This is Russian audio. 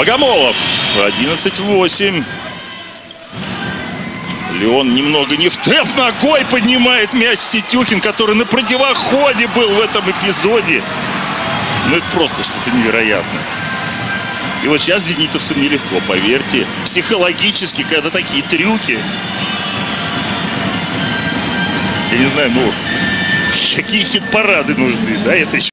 Богомолов 11-8. Леон немного не в темп ногой поднимает мяч Тетюхин, который на противоходе был в этом эпизоде. Ну это просто что-то невероятное. И вот сейчас зенитовцам нелегко, поверьте. Психологически, когда такие трюки. Я не знаю, ну, какие хит-парады нужны, да, это еще